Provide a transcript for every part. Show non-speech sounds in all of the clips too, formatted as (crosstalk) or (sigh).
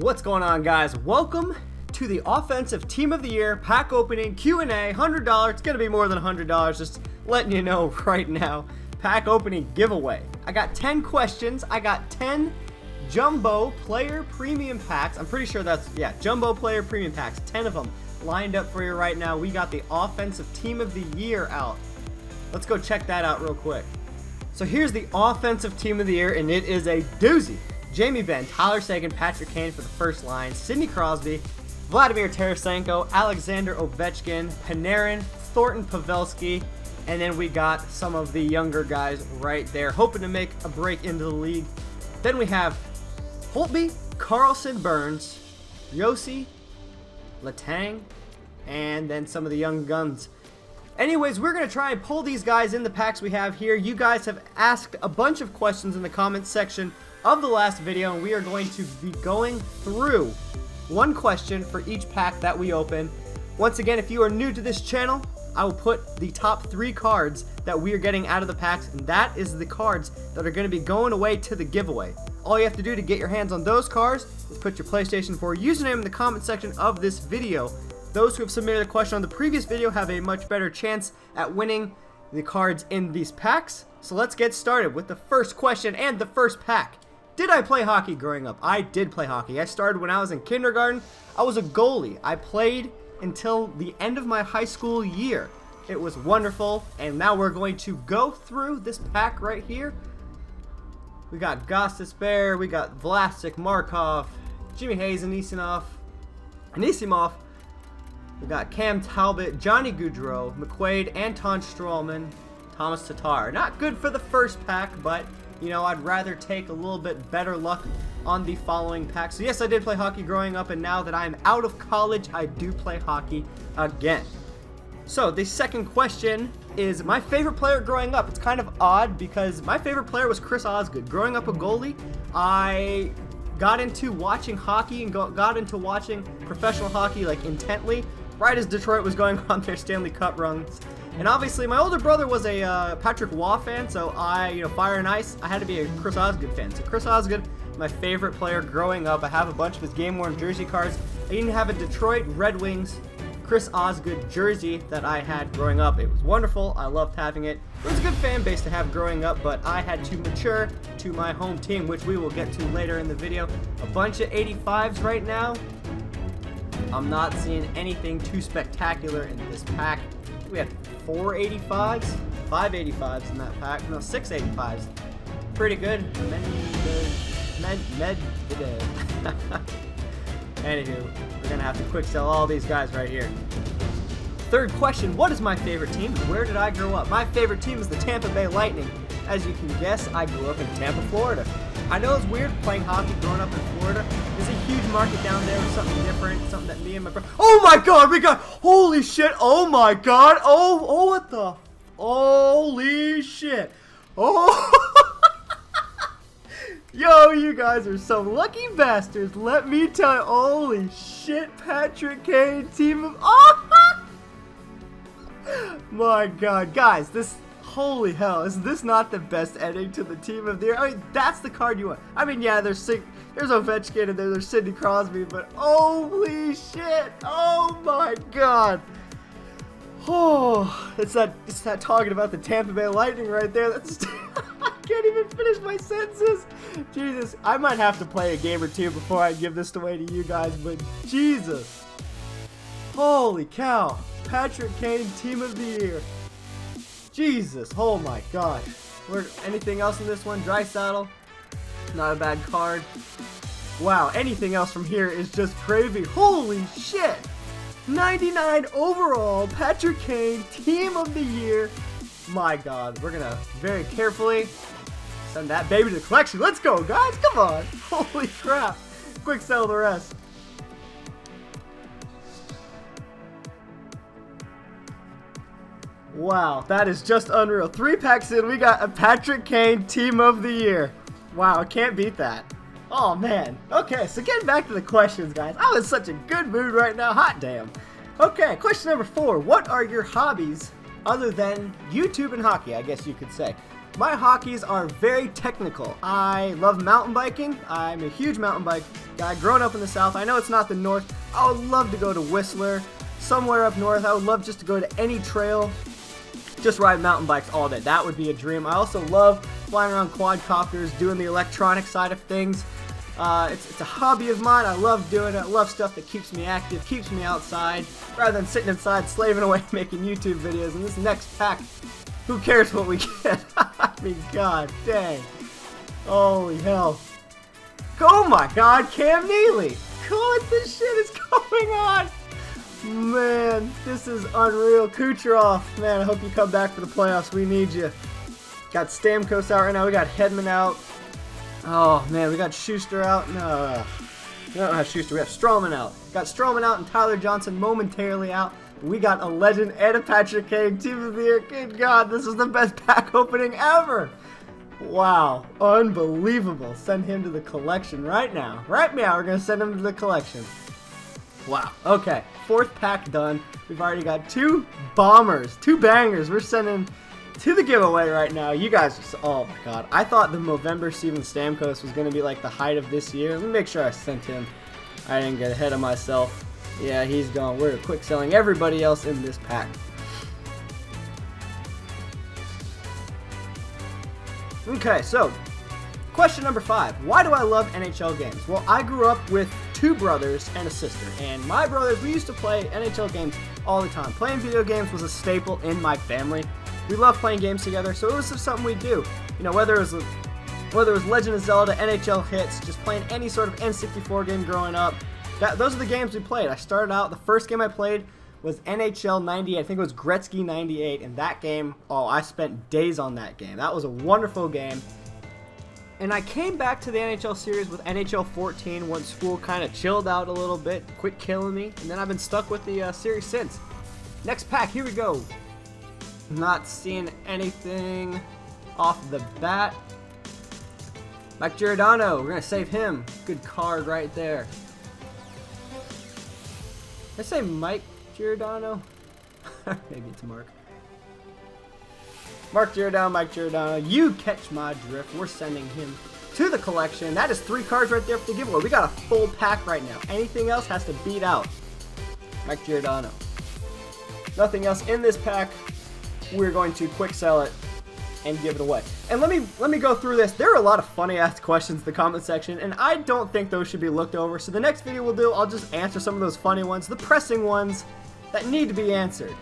What's going on, guys? Welcome to the Offensive Team of the Year pack opening Q&A. $100. It's going to be more than $100, just letting you know (laughs) right now. Pack opening giveaway. I got 10 questions. I got 10 Jumbo Player Premium Packs. I'm pretty sure that's, yeah, Jumbo Player Premium Packs. 10 of them lined up for you right now. We got the Offensive Team of the Year out. Let's go check that out real quick. So here's the Offensive Team of the Year, and it is a doozy. Jamie Benn, Tyler Seguin, Patrick Kane for the first line, Sidney Crosby, Vladimir Tarasenko, Alexander Ovechkin, Panarin, Thornton Pavelski, and then we got some of the younger guys right there, hoping to make a break into the league. Then we have Holtby, Carlson Burns, Josi, Letang, and then some of the young guns. Anyways, we're going to try and pull these guys in the packs we have here. You guys have asked a bunch of questions in the comments section of the last video, and we are going to be going through one question for each pack that we open. Once again, if you are new to this channel, I will put the top three cards that we are getting out of the packs, and that is the cards that are going to be going away to the giveaway. All you have to do to get your hands on those cards is put your PlayStation 4 username in the comment section of this video. Those who have submitted a question on the previous video have a much better chance at winning the cards in these packs. So let's get started with the first question and the first pack. Did I play hockey growing up? I did play hockey. I started when I was in kindergarten. I was a goalie. I played until the end of my high school year. It was wonderful, and now we're going to go through this pack right here. We got Gostisbehere, we got Vlasic, Markov, Jimmy Hayes, and Anisimov, Anisimov. We got Cam Talbot, Johnny Gaudreau, McQuaid, Anton Stralman, Thomas Tatar. Not good for the first pack, but you know, I'd rather take a little bit better luck on the following pack. So yes, I did play hockey growing up, and now that I'm out of college, I do play hockey again. So the second question is my favorite player growing up. It's kind of odd because my favorite player was Chris Osgood. Growing up a goalie, I got into watching hockey and got into watching professional hockey like intently right as Detroit was going (laughs) on their Stanley Cup runs. And obviously, my older brother was a uh, Patrick Roy fan, so I, you know, Fire and Ice, I had to be a Chris Osgood fan. So Chris Osgood, my favorite player growing up. I have a bunch of his game-worn jersey cards. I even have a Detroit Red Wings Chris Osgood jersey that I had growing up. It was wonderful. I loved having it. It was a good fan base to have growing up, but I had to mature to my home team, which we will get to later in the video. A bunch of 85s right now. I'm not seeing anything too spectacular in this pack. We have four 85s, five 85s in that pack. No, six 85s. Pretty good. Med, med, med, (laughs) Anywho, we're gonna have to quick sell all these guys right here. Third question, what is my favorite team where did I grow up? My favorite team is the Tampa Bay Lightning. As you can guess, I grew up in Tampa, Florida. I know it's weird playing hockey growing up in Florida. There's a huge market down there with something different, something that me and my friend. Oh my god, we got. Holy shit, oh my god. Oh, oh, what the. Holy shit. Oh. (laughs) Yo, you guys are some lucky bastards. Let me tell you. Holy shit, Patrick Kane, team of. Oh! (laughs) my god. Guys, this Holy hell, is this not the best ending to the team of the year? I mean, that's the card you want. I mean, yeah, there's there's Ovechkin and there's Sidney Crosby, but holy shit! Oh my god! Oh, it's that it's that talking about the Tampa Bay Lightning right there. That's (laughs) I can't even finish my sentences. Jesus, I might have to play a game or two before I give this away to you guys, but Jesus. Holy cow. Patrick Kane, Team of the Year. Jesus, oh my god. Where, anything else in this one? Draisaitl? not a bad card. Wow, anything else from here is just gravy. Holy shit! 99 overall, Patrick Kane, Team of the Year. My god, we're gonna very carefully send that baby to the collection. Let's go, guys, come on. (laughs) Holy crap. Quick sell the rest. Wow, that is just unreal. Three packs in, we got a Patrick Kane Team of the Year. Wow, can't beat that. Oh, man. Okay, so getting back to the questions, guys. I'm in such a good mood right now. Hot damn. Okay, question number four. What are your hobbies other than YouTube and hockey, I guess you could say? My hockeys are very technical. I love mountain biking. I'm a huge mountain bike guy. Growing up in the South, I know it's not the North. I would love to go to Whistler, somewhere up north. I would love just to go to any trail, just ride mountain bikes all day. That would be a dream. I also love flying around quadcopters, doing the electronic side of things. Uh, it's, it's a hobby of mine. I love doing it. I love stuff that keeps me active, keeps me outside, rather than sitting inside slaving away (laughs) making YouTube videos. And this next pack, who cares what we get? (laughs) I mean, god dang. Holy hell. Oh my god, Cam Neely! What the shit is (laughs) going on? Man, this is unreal. Kucherov, man, I hope you come back for the playoffs. We need you. Got Stamkos out right now. We got Hedman out. Oh, man, we got Sustr out. No, we don't have Sustr. We have Stralman out. Got Stralman out and Tyler Johnson momentarily out. We got a legend and a Patrick Kane Team of the Year. Good God, this is the best (laughs) pack opening ever. Wow, unbelievable. Send him to the collection right now. Right now, we're going to send him to the collection. Wow. Okay, fourth pack done. We've already got two bombers, two bangers. We're sending to the giveaway right now. You guys, are, oh my god. I thought the November Steven Stamkos was going to be like the height of this year. Let me make sure I sent him. I didn't get ahead of myself. Yeah, he's gone. We're quick selling everybody else in this pack. Okay, so question number five. Why do I love NHL games? Well, I grew up with two brothers and a sister, and my brothers, we used to play NHL games all the time. Playing video games was a staple in my family. We love playing games together, so it was just something we do. You know, whether it was whether it was Legend of Zelda, NHL Hitz, just playing any sort of N64 game growing up. That, those are the games we played. I started out, the first game I played was NHL 98. I think it was Gretzky 98. And that game, oh, I spent days on that game. That was a wonderful game. And I came back to the NHL series with NHL 14 once school kind of chilled out a little bit, quit killing me. And then I've been stuck with the uh, series since. Next pack, here we go. Not seeing anything off the bat. Mike Giordano, we're going to save him. Good card right there. Did I say Mike Giordano? (laughs) Maybe it's Mark. Mark Giordano, Mike Giordano. You catch my drift. We're sending him to the collection. That is three cards right there for the giveaway. We got a full pack right now. Anything else has to beat out Mike Giordano. Nothing else in this pack. We're going to quick sell it and give it away. And let me let me go through this. There are a lot of funny ass questions in the comment section, and I don't think those should be looked over. So the next video we'll do, I'll just answer some of those funny ones, the pressing ones that need to be answered.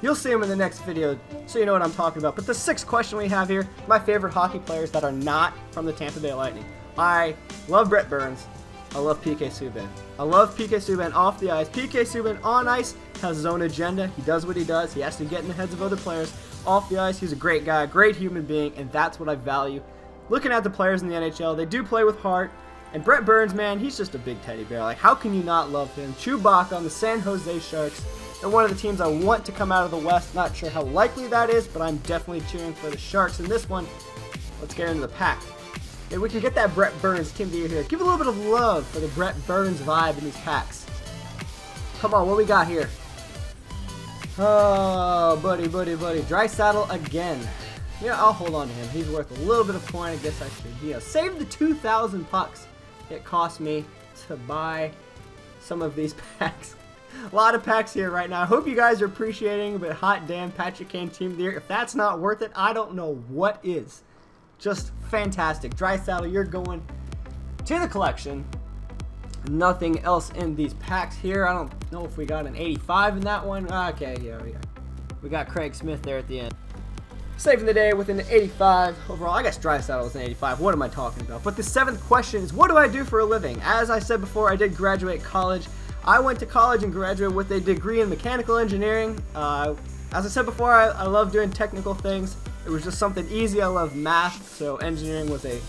You'll see them in the next video, so you know what I'm talking about. But the sixth question we have here, my favorite hockey players that are not from the Tampa Bay Lightning. I love Brent Burns. I love PK Subban. I love PK Subban off the ice. PK Subban on ice has his own agenda. He does what he does. He has to get in the heads of other players. Off the ice, he's a great guy, great human being, and that's what I value. Looking at the players in the NHL, they do play with heart. And Brent Burns, man, he's just a big teddy bear. Like, how can you not love him? Chewbacca on the San Jose Sharks. They're one of the teams I want to come out of the West. Not sure how likely that is, but I'm definitely cheering for the Sharks in this one. Let's get into the pack. Maybe we can get that Brent Burns team view here. Give a little bit of love for the Brent Burns vibe in these packs. Come on, what we got here? Oh, buddy, buddy, buddy. Draisaitl again. Yeah, I'll hold on to him. He's worth a little bit of coin. I guess I should, you know, save the 2,000 pucks it cost me to buy some of these (laughs) packs. A (laughs) lot of packs here right now. I hope you guys are appreciating, but hot damn Patrick Kane Team of the Year. If that's not worth it, I don't know what is. Just fantastic. Draisaitl, you're going to the collection. Nothing else in these packs here. I don't know if we got an 85 in that one. Okay, yeah, we got, we got Craig Smith there at the end. Saving the day with an 85 overall. I guess Draisaitl was an 85. What am I talking about? But the seventh question is, what do I do for a living? As I said before, I did graduate college. I went to college and graduated with a degree in mechanical engineering. Uh, as I said before, I, I love doing technical things. It was just something easy. I love math, so engineering was a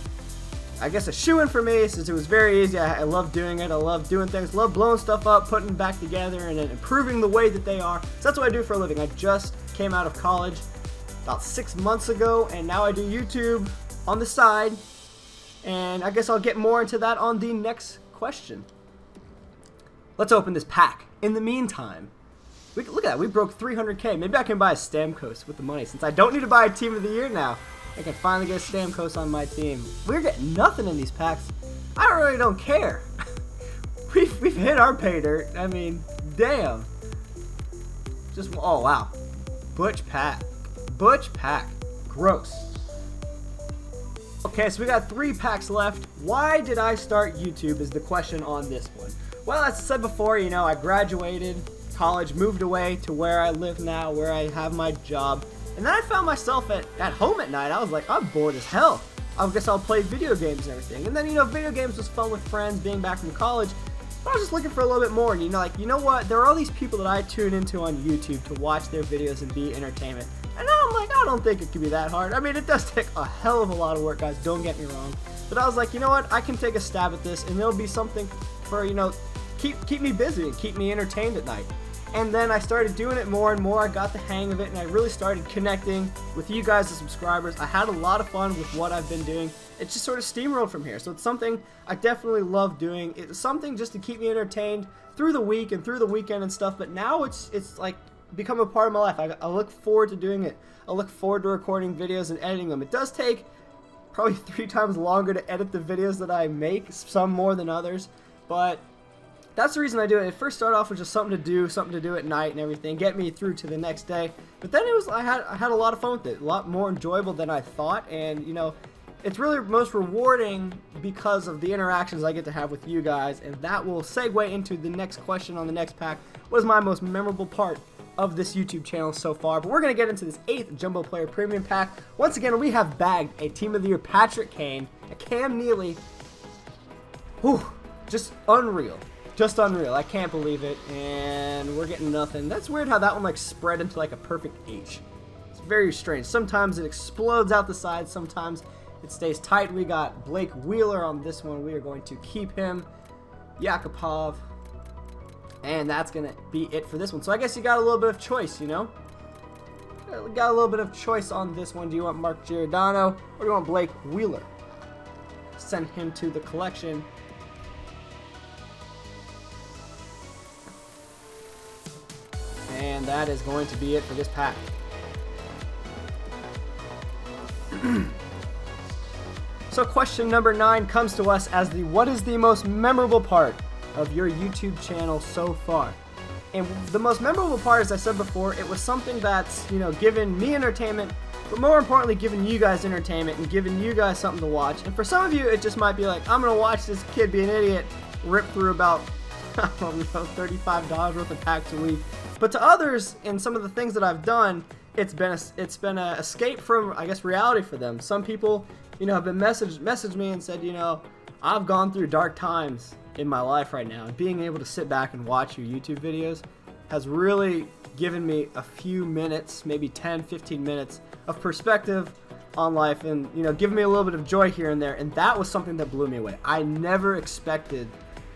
I guess a shoe in for me since it was very easy. I, I love doing it. I love doing things. Love blowing stuff up, putting back together, and then improving the way that they are. So that's what I do for a living. I just came out of college about six months ago, and now I do YouTube on the side. And I guess I'll get more into that on the next question. Let's open this pack. In the meantime, We, look at that. We broke 300k. Maybe I can buy a Stamkos with the money since I don't need to buy a team of the year now. I can finally get a Stamkos on my team. We're getting nothing in these packs. I really don't care. (laughs) we've, we've hit our pay dirt. I mean, damn. Just, oh wow. Butch Pack. Butch Pack. Gross. Okay, so we got three packs left. Why did I start YouTube is the question on this one. Well, as I said before, you know, I graduated college, moved away to where I live now, where I have my job. And then I found myself at, at home at night. I was like, I'm bored as hell. I guess I'll play video games and everything. And then, you know, video games was fun with friends, being back from college. But I was just looking for a little bit more. And, you know, like, you know what? There are all these people that I tune into on YouTube to watch their videos and be entertainment. And I'm like, I don't think it could be that hard. I mean, it does (laughs) take a hell of a lot of work, guys. Don't get me wrong. But I was like, you know what? I can take a stab at this, and it'll be something for, you know, keep keep me busy and keep me entertained at night. And then I started doing it more and more. I got the hang of it, and I really started connecting with you guys, the subscribers. I had a lot of fun with what I've been doing. It's just sort of steamrolled from here. So it's something I definitely love doing. It's something just to keep me entertained through the week and through the weekend and stuff. But now it's it's like become a part of my life. I, I look forward to doing it. I look forward to recording videos and editing them. It does take probably (laughs) three times longer to edit the videos that I make, some more than others. But that's the reason I do it. It first started off with just something to do, something to do at night and everything, get me through to the next day. But then it was I had I had a lot of fun with it, a lot more enjoyable than I thought, and you know, it's really most rewarding because of the interactions I get to have with you guys, and that will segue into the next question on the next pack. What is my most memorable part of this YouTube channel so far? But we're gonna get into this eighth Jumbo Player Premium Pack. Once again, we have bagged a Team of the Year Patrick Kane, a Cam Neely. Whew, just unreal just unreal. I can't believe it. And we're getting nothing. That's weird how that one like spread into like a perfect H. It's very strange. Sometimes it explodes out the side. Sometimes it stays tight. We got Blake Wheeler on this one. We are going to keep him. Yakupov. And that's going to be it for this one. So I guess you got a little bit of choice, you know? Uh, got a little bit of choice on this one. Do you want Mark Giordano or do you want Blake Wheeler? Send him to the collection. That is going to be it for this pack. (clears throat) so question number 9 comes to us as the what is the most memorable part of your YouTube channel so far? And the most memorable part, as I said before, it was something that's, you know, given me entertainment, but more importantly, giving you guys entertainment and giving you guys something to watch. And for some of you, it just might be like, I'm going to watch this kid be an idiot, rip through about, (laughs) I don't know, $35 worth of packs a week. But to others, in some of the things that I've done, it's been a, it's been a escape from I guess reality for them. Some people, you know, have been messaged messaged me and said, you know, I've gone through dark times in my life right now, and being able to sit back and watch your YouTube videos has really given me a few minutes, maybe 10, 15 minutes of perspective on life and you know given me a little bit of joy here and there. And that was something that blew me away. I never expected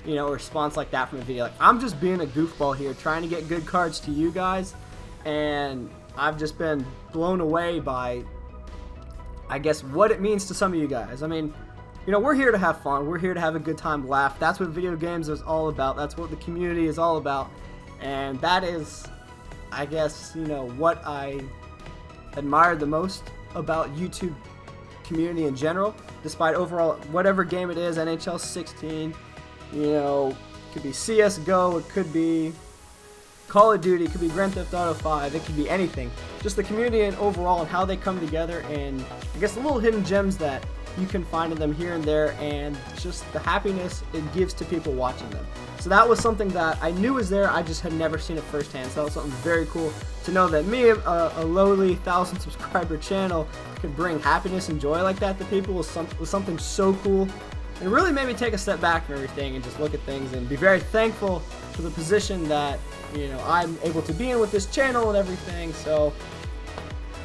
you know, response like that from a video. Like, I'm just being a goofball here, trying to get good cards to you guys, and I've just been blown away by, I guess, what it means to some of you guys. I mean, you know, we're here to have fun. We're here to have a good time, laugh. That's what video games is all about. That's what the community is all about. And that is, I guess, you know, what I admire the most about YouTube community in general, despite overall whatever game it is, NHL 16, you know, it could be CSGO, it could be Call of Duty, it could be Grand Theft Auto 5, it could be anything. Just the community and overall and how they come together and I guess the little hidden gems that you can find in them here and there and just the happiness it gives to people watching them. So that was something that I knew was there, I just had never seen it firsthand. So that was something very cool to know that me, a, a lowly thousand (laughs) subscriber channel, could bring happiness and joy like that to people was, some, was something so cool it really made me take a step back from everything and just look at things and be very thankful for the position that you know I'm able to be in with this channel and everything. So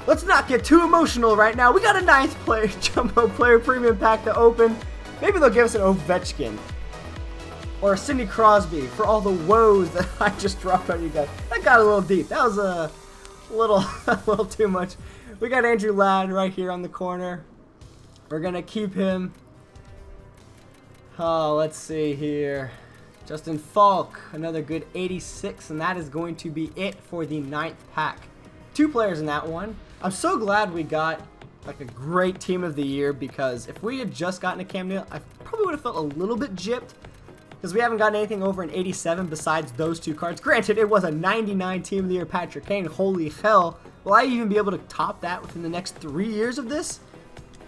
let's not get too emotional right now. We got a ninth player (laughs) jumbo player premium pack to open. Maybe they'll give us an Ovechkin or a Sidney Crosby for all the woes (laughs) that I just dropped on you guys. That got a little deep. That was a little (laughs) a little too much. We got Andrew Ladd right here on the corner. We're gonna keep him Oh, let's see here. Justin Faulk, another good 86, and that is going to be it for the ninth pack. Two players in that one. I'm so glad we got like a great team of the year because if we had just gotten a Cam Newton, I probably would have felt a little bit gypped because we haven't gotten anything over an 87 besides those two cards. Granted, it was a 99 team of the year Patrick Kane. Holy hell. Will I even be able to top that within the next three years of this?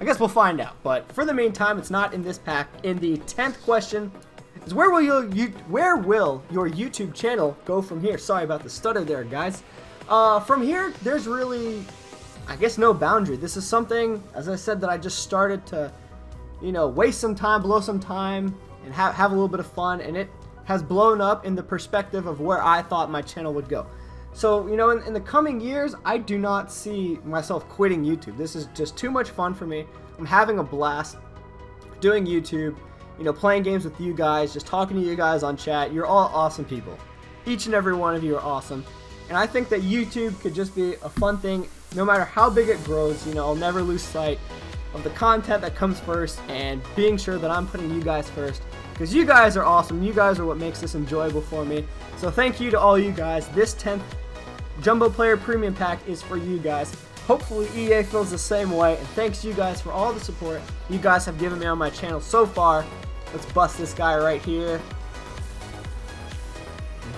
I guess we'll find out. But for the meantime, it's not in this pack. In the 10th question is where will you, you where will your YouTube channel go from here? Sorry about the stutter there, guys. Uh, from here, there's really, I guess, no boundary. This is something, as I said, that I just started to, you know, waste some time, blow some time, and have, have a little bit of fun. And it has blown up in the perspective of where I thought my channel would go. So, you know, in, in, the coming years, I do not see myself quitting YouTube. This is just too much fun for me. I'm having a blast doing YouTube, you know, playing games with you guys, just talking to you guys on chat. You're all awesome people. Each and every one of you are awesome. And I think that YouTube could just be a fun thing no matter how big it grows. You know, I'll never lose sight of the content that comes first and being sure that I'm putting you guys first because you guys are awesome. You guys are what makes this enjoyable for me. So thank you to all you guys. This 10th Jumbo Player Premium Pack is for you guys. Hopefully EA feels the same way, and thanks you guys for all the support you guys have given me on my channel so far. Let's bust this guy right here.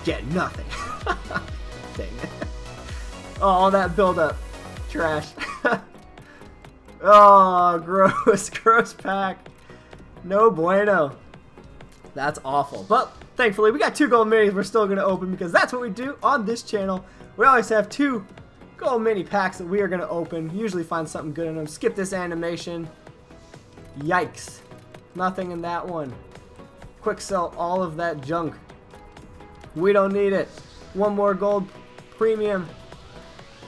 Get nothing. (laughs) Dang it. (laughs) Oh, all that build up. Trash. (laughs) oh, gross. Gross pack. No bueno. That's awful. But thankfully, we got two gold minis we're still going to open because that's what we do on this channel. We always have two gold mini packs that we are going to open. Usually find something good in them. Skip this animation. Yikes. Nothing in that one. Quick sell all of that junk. We don't need it. One more gold premium.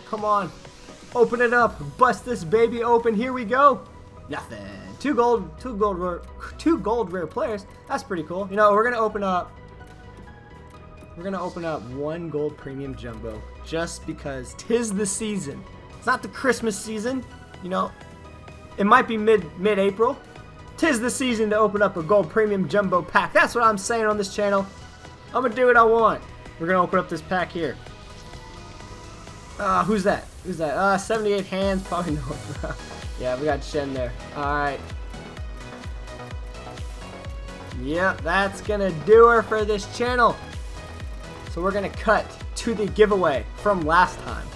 Come on. Open it up. Bust this baby open. Here we go. Nothing. Two gold, two gold, two gold rare players. That's pretty cool. You know, we're gonna open up. We're gonna open up one gold premium jumbo just because tis the season. It's not the Christmas season. You know, it might be mid mid April. Tis the season to open up a gold premium jumbo pack. That's what I'm saying on this channel. I'm gonna do what I want. We're gonna open up this pack here. Uh, who's that? Who's that? Uh, 78 hands. (laughs) Probably no. (laughs) Yeah, we got Shen there. Alright. Yep, that's gonna do her for this channel. So we're gonna cut to the giveaway from last time.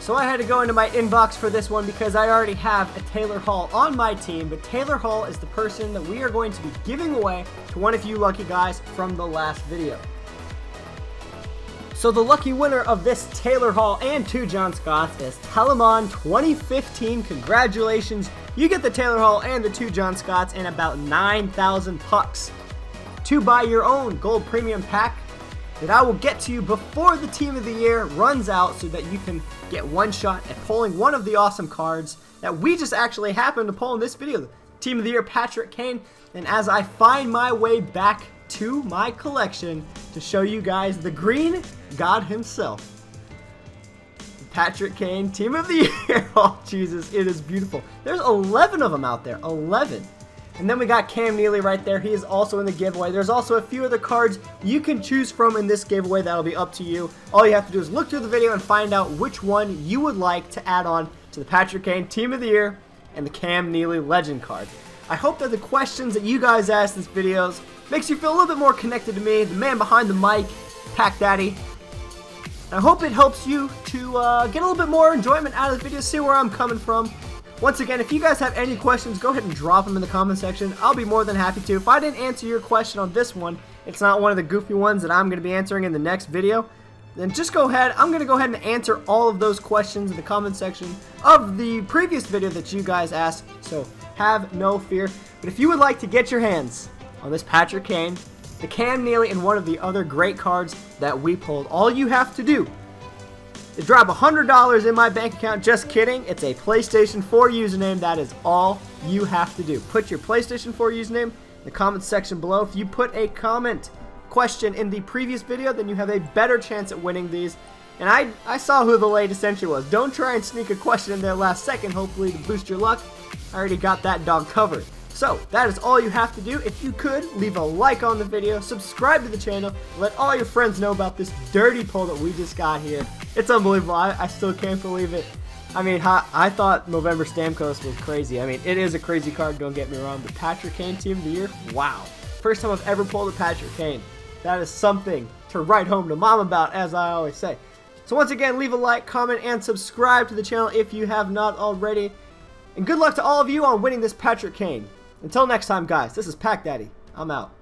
So I had to go into my inbox for this one because I already have a Taylor Hall on my team, but Taylor Hall is the person that we are going to be giving away to one of you lucky guys from the last video. So the lucky winner of this Taylor Hall and two John Scotts is Telemon 2015. Congratulations. You get the Taylor Hall and the two John Scotts and about 9,000 pucks to buy your own gold premium pack that I will get to you before the team of the year runs out so that you can get one shot at pulling one of the awesome cards that we just actually happened to pull in this video. Team of the year Patrick Kane. And as I find my way back to my collection to show you guys the green god himself. Patrick Kane, Team of the (laughs) Year. oh, Jesus, it is beautiful. There's 11 of them out there. 11. And then we got Cam Neely right there. He is also in the giveaway. There's also a few other cards you can choose from in this giveaway. That'll be up to you. All you have to do is look through the video and find out which one you would like to add on to the Patrick Kane Team of the Year and the Cam Neely Legend card. I hope that the questions that you guys asked in this videos makes you feel a little bit more connected to me, the man behind the mic, Pack Daddy. I hope it helps you to uh, get a little bit more enjoyment out of the video, see where I'm coming from. Once again, if you guys have any questions, go ahead and drop them in the comment section. I'll be more than happy to. If I didn't answer your question on this one, it's not one of the goofy ones that I'm going to be answering in the next video, then just go ahead. I'm going to go ahead and answer all of those questions in the comment section of the previous video that you guys asked, so have no fear. But if you would like to get your hands on this Patrick Kane, the Cam Neely, and one of the other great cards that we pulled. All you have to do is drop $100 in my bank account. Just kidding. It's a PlayStation 4 username. That is all you have to do. Put your PlayStation 4 username in the comments section below. If you put a comment question in the previous video, then you have a better chance at winning these. And I, I saw who the latest entry was. Don't try and sneak a question in there last second, hopefully to boost your luck. I already got that dog covered. So, that is all you have to do. If you could, leave a like on the video, subscribe to the channel, let all your friends know about this dirty pull that we just got here. It's unbelievable. I, I still can't believe it. I mean, I thought November Stamkos was crazy. I mean, it is a crazy card, don't get me wrong. But Patrick Kane Team of the Year? Wow. First time I've ever pulled a Patrick Kane. That is something to write home to mom about, as I always say. So once again, leave a like, comment, and subscribe to the channel if you have not already. And good luck to all of you on winning this Patrick Kane. Until next time, guys, this is Pack Daddy. I'm out.